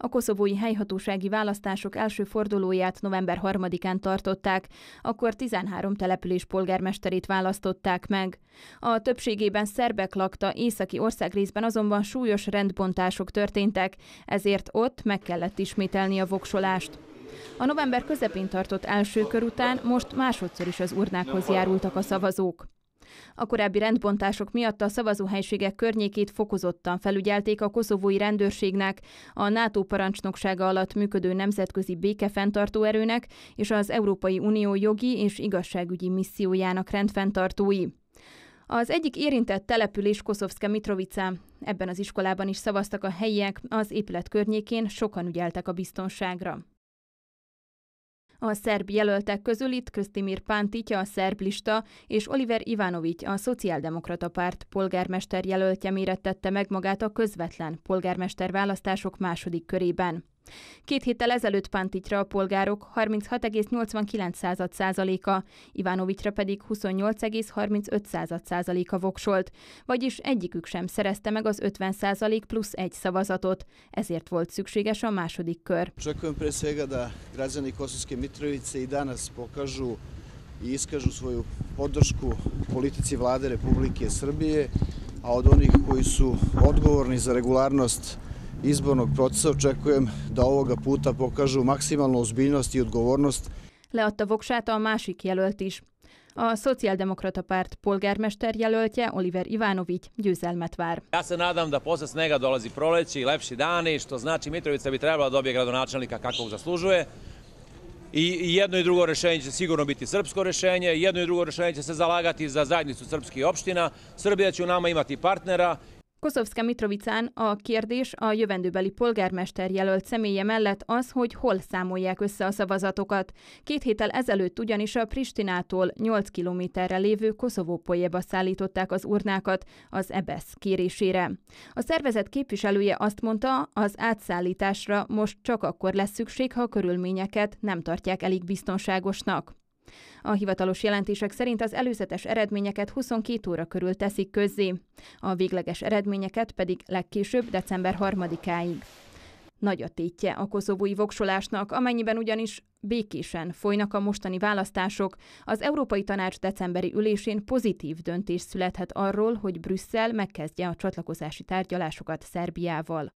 A koszovói helyhatósági választások első fordulóját november 3-án tartották, akkor 13 település polgármesterét választották meg. A többségében szerbek lakta északi országrészben azonban súlyos rendbontások történtek, ezért ott meg kellett ismételni a voksolást. A november közepén tartott első kör után most másodszor is az urnákhoz járultak a szavazók. A korábbi rendbontások miatt a szavazóhelységek környékét fokozottan felügyelték a koszovói rendőrségnek, a NATO parancsnoksága alatt működő nemzetközi békefenntartó erőnek és az Európai Unió jogi és igazságügyi missziójának rendfenntartói. Az egyik érintett település Koszovszke Mitrovica. Ebben az iskolában is szavaztak a helyiek, az épület környékén sokan ügyeltek a biztonságra. A szerb jelöltek közül itt Köztimir Pántitya, a szerb lista, és Oliver Ivanovics, a Szociáldemokrata Párt polgármester jelöltje mérettette meg magát a közvetlen polgármester választások második körében. Két héttel ezelőtt Pantitra a polgárok 36,89%-a, Ivánovicsra pedig 28,35%-a voksolt, vagyis egyikük sem szerezte meg az 50% plusz egy szavazatot, ezért volt szükséges a második kör. Očekujem pre svega da građani Kosovske Mitrovice i danas pokažu i iskažu svoju podršku politici vlade Republike Srbije, a od onih koji su odgovorni za regularnost izbornog procesa očekujem da ovoga puta pokažu maksimalnu ozbiljnost i odgovornost. Leadta voksát a másik jelölt is. A Szociáldemokrata párt polgármester jelöltje Oliver Ivanović győzelmet vár. Ja se nadam da posle snega dolazi proleći i lepši dani, što znači Mitrovica bi trebala da dobije gradonačelnika kakvog zaslužuje. I jedno i drugo rešenje će sigurno biti srpsko rešenje, jedno i drugo rešenje će se zalagati za zajednicu srpskih opština. Srbija će u nama imati partnera Koszovszka Mitrovicán a kérdés a jövendőbeli polgármester jelölt személye mellett az, hogy hol számolják össze a szavazatokat. Két héttel ezelőtt ugyanis a Pristinától 8 kilométerre lévő Koszovó polyéba szállították az urnákat az EBESZ kérésére. A szervezet képviselője azt mondta, az átszállításra most csak akkor lesz szükség, ha a körülményeket nem tartják elég biztonságosnak. A hivatalos jelentések szerint az előzetes eredményeket 22 óra körül teszik közzé, a végleges eredményeket pedig legkésőbb december 3-áig. Nagy a tétje a koszovói voksolásnak, amennyiben ugyanis békésen folynak a mostani választások, az Európai Tanács decemberi ülésén pozitív döntés születhet arról, hogy Brüsszel megkezdje a csatlakozási tárgyalásokat Szerbiával.